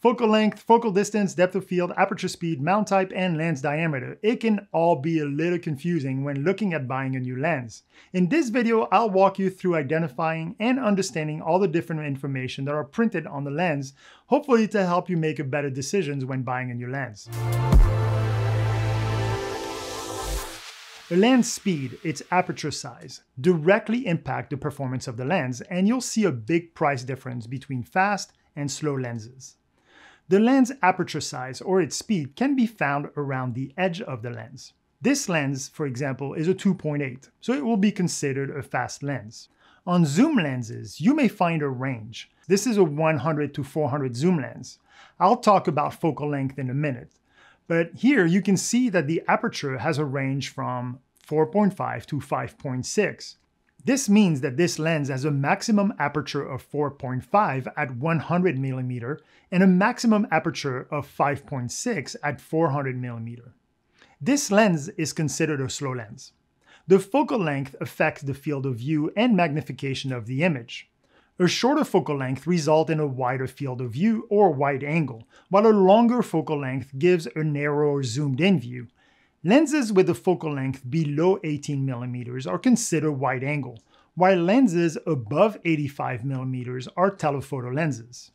Focal length, focal distance, depth of field, aperture speed, mount type, and lens diameter. It can all be a little confusing when looking at buying a new lens. In this video, I'll walk you through identifying and understanding all the different information that are printed on the lens, hopefully to help you make better decisions when buying a new lens. The lens speed, its aperture size, directly impact the performance of the lens, and you'll see a big price difference between fast and slow lenses. The lens aperture size, or its speed, can be found around the edge of the lens. This lens, for example, is a 2.8, so it will be considered a fast lens. On zoom lenses, you may find a range. This is a 100 to 400 zoom lens. I'll talk about focal length in a minute. But here you can see that the aperture has a range from 4.5 to 5.6. This means that this lens has a maximum aperture of 4.5 at 100 mm and a maximum aperture of 5.6 at 400 mm. This lens is considered a slow lens. The focal length affects the field of view and magnification of the image. A shorter focal length results in a wider field of view or wide angle, while a longer focal length gives a narrower zoomed in view, Lenses with a focal length below 18 millimeters are considered wide angle, while lenses above 85 millimeters are telephoto lenses.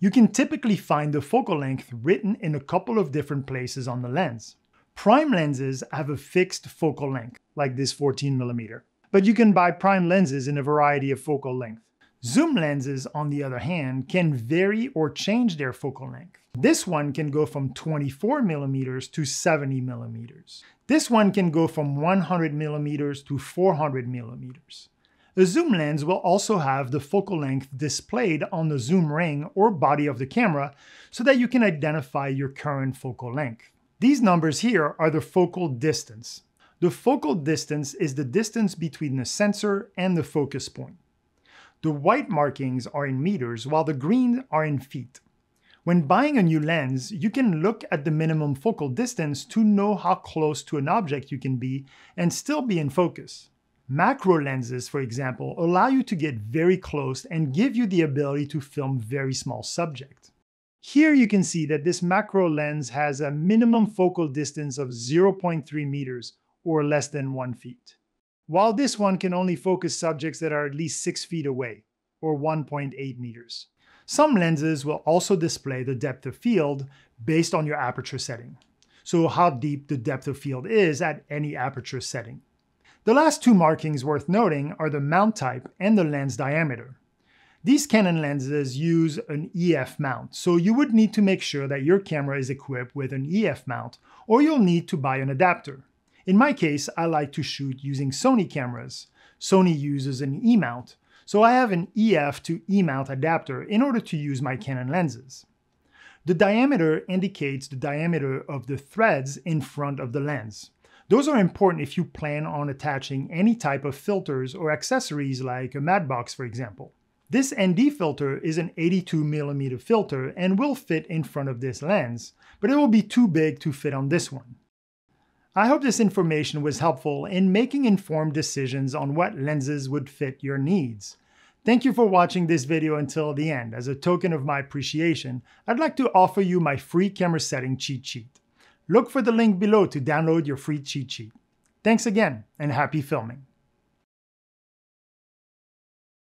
You can typically find the focal length written in a couple of different places on the lens. Prime lenses have a fixed focal length, like this 14 millimeter, but you can buy prime lenses in a variety of focal length. Zoom lenses, on the other hand, can vary or change their focal length. This one can go from 24 millimeters to 70 millimeters. This one can go from 100 millimeters to 400 millimeters. A zoom lens will also have the focal length displayed on the zoom ring or body of the camera so that you can identify your current focal length. These numbers here are the focal distance. The focal distance is the distance between the sensor and the focus point. The white markings are in meters while the green are in feet. When buying a new lens, you can look at the minimum focal distance to know how close to an object you can be and still be in focus. Macro lenses, for example, allow you to get very close and give you the ability to film very small subjects. Here you can see that this macro lens has a minimum focal distance of 0.3 meters or less than 1 feet. While this one can only focus subjects that are at least 6 feet away or 1.8 meters. Some lenses will also display the depth of field based on your aperture setting, so how deep the depth of field is at any aperture setting. The last two markings worth noting are the mount type and the lens diameter. These Canon lenses use an EF mount, so you would need to make sure that your camera is equipped with an EF mount, or you'll need to buy an adapter. In my case, I like to shoot using Sony cameras. Sony uses an E-mount, so I have an EF to E-mount adapter in order to use my Canon lenses. The diameter indicates the diameter of the threads in front of the lens. Those are important if you plan on attaching any type of filters or accessories like a matte box, for example. This ND filter is an 82mm filter and will fit in front of this lens, but it will be too big to fit on this one. I hope this information was helpful in making informed decisions on what lenses would fit your needs. Thank you for watching this video until the end. As a token of my appreciation, I'd like to offer you my free camera setting cheat sheet. Look for the link below to download your free cheat sheet. Thanks again, and happy filming.